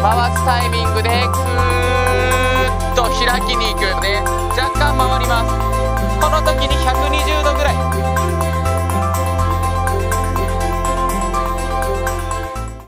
回すタイミングでクーっと開きに行く。